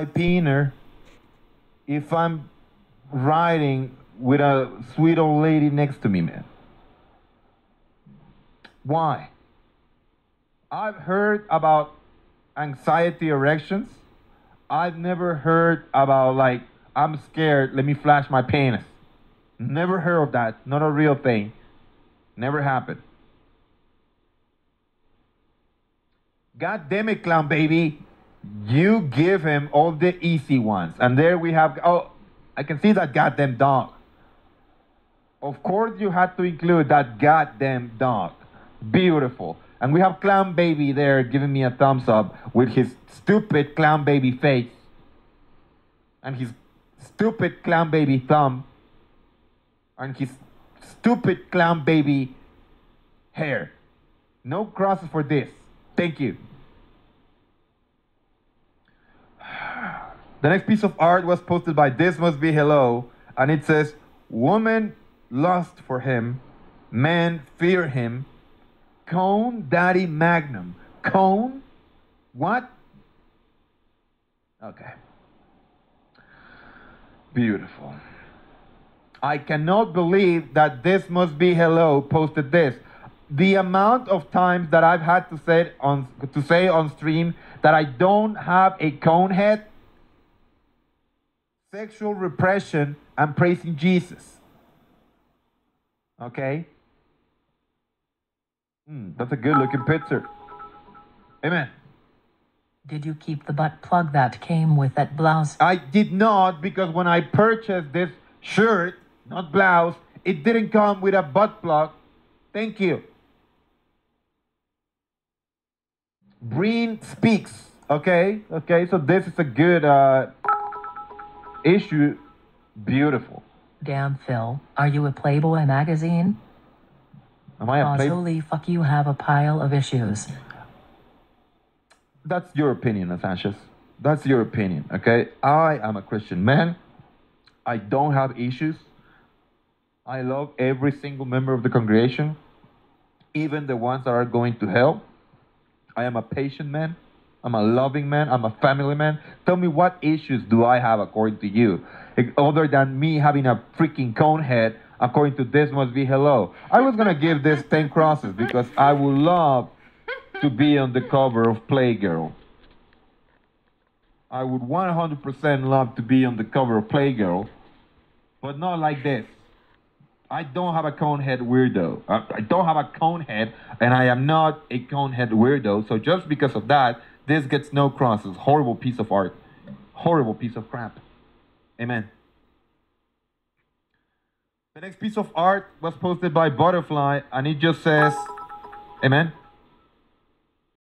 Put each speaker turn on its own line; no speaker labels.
my peener if I'm riding with a sweet old lady next to me, man? Why? I've heard about anxiety erections. I've never heard about like I'm scared, let me flash my penis. Never heard of that. Not a real thing. Never happened. God damn it, clown baby. You give him all the easy ones. And there we have oh I can see that goddamn dog. Of course you had to include that goddamn dog. Beautiful. And we have Clown Baby there giving me a thumbs up with his stupid Clown Baby face. And his stupid Clown Baby thumb. And his stupid Clown Baby hair. No crosses for this. Thank you. The next piece of art was posted by This Must Be Hello, and it says, Woman lust for him, man fear him, Cone Daddy Magnum. Cone? What? Okay. Beautiful. I cannot believe that this must be hello posted this. The amount of times that I've had to say on to say on stream that I don't have a cone head, sexual repression, and praising Jesus. Okay? Mm, that's a good looking picture. Amen.
Did you keep the butt plug that came with that blouse?
I did not because when I purchased this shirt, not blouse, it didn't come with a butt plug. Thank you. Breen speaks. Okay, okay, so this is a good uh, issue. Beautiful.
Damn, Phil, are you a Playboy magazine?
Am I a
Cause
play?
holy fuck, you have a pile of issues.
That's your opinion, Sanchez. That's your opinion, okay? I am a Christian man. I don't have issues. I love every single member of the congregation, even the ones that are going to hell. I am a patient man. I'm a loving man. I'm a family man. Tell me what issues do I have according to you? Other than me having a freaking cone head, according to this must be hello. I was gonna give this 10 crosses because I would love to be on the cover of Playgirl. I would 100% love to be on the cover of Playgirl, but not like this. I don't have a conehead weirdo. I, I don't have a conehead, and I am not a conehead weirdo. So just because of that, this gets no crosses. Horrible piece of art. Horrible piece of crap. Amen. The next piece of art was posted by Butterfly, and it just says, Amen.